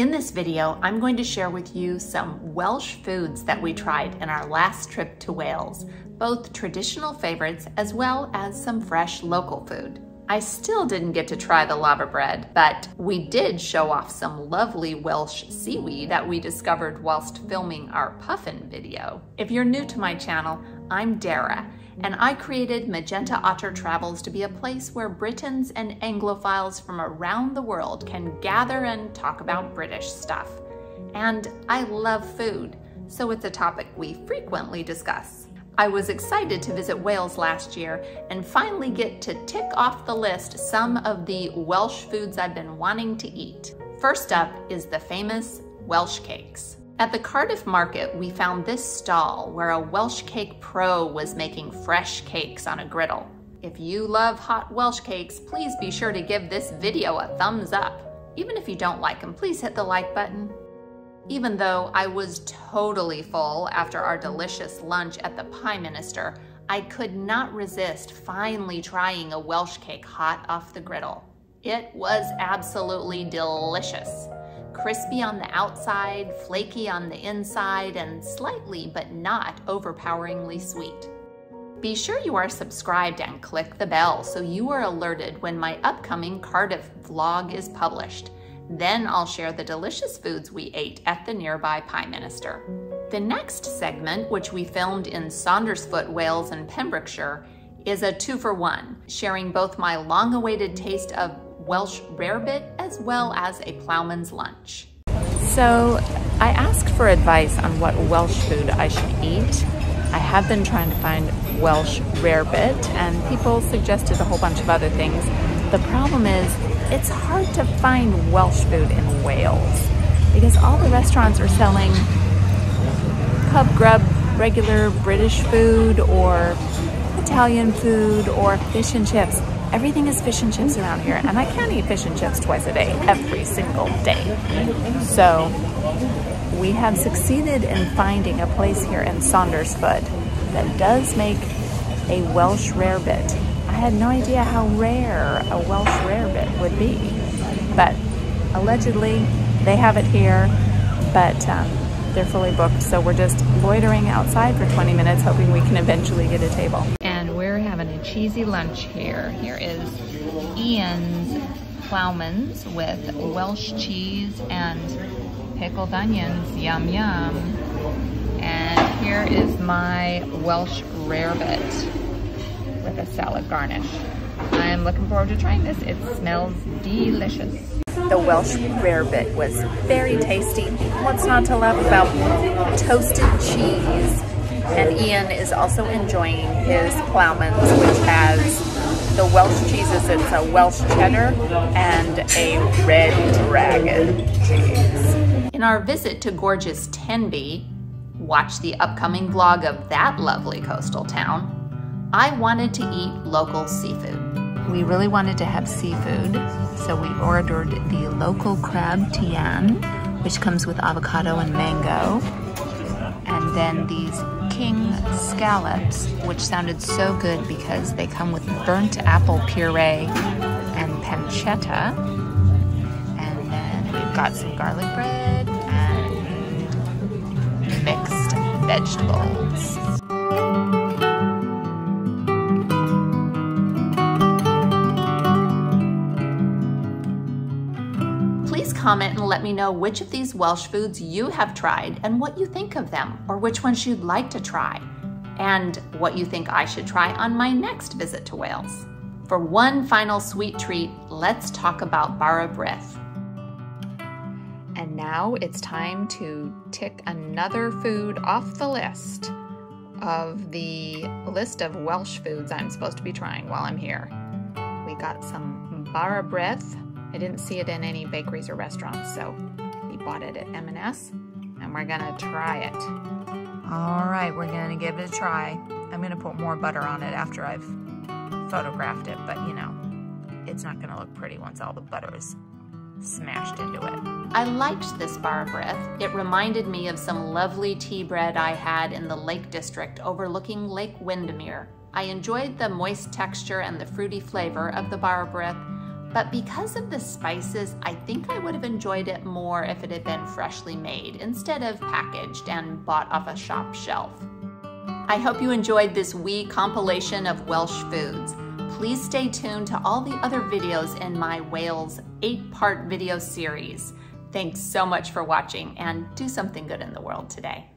In this video, I'm going to share with you some Welsh foods that we tried in our last trip to Wales, both traditional favorites as well as some fresh local food. I still didn't get to try the laverbread, but we did show off some lovely Welsh seaweed that we discovered whilst filming our puffin video. If you're new to my channel, I'm Dara, and I created Magenta Otter Travels to be a place where Britons and Anglophiles from around the world can gather and talk about British stuff. And I love food, so it's a topic we frequently discuss. I was excited to visit Wales last year and finally get to tick off the list some of the Welsh foods I've been wanting to eat. First up is the famous Welsh cakes. At the Cardiff market, we found this stall where a Welsh cake pro was making fresh cakes on a griddle. If you love hot Welsh cakes, please be sure to give this video a thumbs up. Even if you don't like them, please hit the like button. Even though I was totally full after our delicious lunch at the Pieminister, I could not resist finally trying a Welsh cake hot off the griddle. It was absolutely delicious crispy on the outside, flaky on the inside, and slightly but not overpoweringly sweet. Be sure you are subscribed and click the bell so you are alerted when my upcoming Cardiff vlog is published. Then I'll share the delicious foods we ate at the nearby Pieminister. The next segment, which we filmed in Saundersfoot, Wales and Pembrokeshire, is a two for one, sharing both my long awaited taste of Welsh rarebit as well as a ploughman's lunch. So I asked for advice on what Welsh food I should eat. I have been trying to find Welsh rarebit and people suggested a whole bunch of other things. The problem is it's hard to find Welsh food in Wales because all the restaurants are selling pub grub regular British food or Italian food or fish and chips. Everything is fish and chips around here, and I can't eat fish and chips twice a day, every single day. So we have succeeded in finding a place here in Saundersfoot that does make a Welsh rarebit. I had no idea how rare a Welsh rarebit would be, but allegedly they have it here, but um, they're fully booked, so we're just loitering outside for 20 minutes, hoping we can eventually get a table cheesy lunch here. Here is Ian's Ploughman's with Welsh cheese and pickled onions. Yum, yum. And here is my Welsh rarebit with a salad garnish. I am looking forward to trying this. It smells delicious. The Welsh rarebit was very tasty. What's not to love about toasted cheese and Ian is also enjoying his Plowman's, which has the Welsh cheeses. It's a Welsh cheddar and a red dragon cheese. In our visit to gorgeous Tenby, watch the upcoming vlog of that lovely coastal town, I wanted to eat local seafood. We really wanted to have seafood, so we ordered the local crab tian, which comes with avocado and mango, and then these king scallops, which sounded so good because they come with burnt apple puree and pancetta. And then we've got some garlic bread and mixed vegetables. Comment and let me know which of these Welsh foods you have tried and what you think of them, or which ones you'd like to try, and what you think I should try on my next visit to Wales. For one final sweet treat, let's talk about Bara Brith. And now it's time to tick another food off the list of the list of Welsh foods I'm supposed to be trying while I'm here. We got some Bara Brith, I didn't see it in any bakeries or restaurants, so we bought it at M&S, and we're gonna try it. All right, we're gonna give it a try. I'm gonna put more butter on it after I've photographed it, but you know, it's not gonna look pretty once all the butter is smashed into it. I liked this Bara Brith. It reminded me of some lovely tea bread I had in the Lake District overlooking Lake Windermere. I enjoyed the moist texture and the fruity flavor of the Bara Brith, But because of the spices, I think I would have enjoyed it more if it had been freshly made instead of packaged and bought off a shop shelf. I hope you enjoyed this wee compilation of Welsh foods. Please stay tuned to all the other videos in my Wales eight-part video series. Thanks so much for watching and do something good in the world today.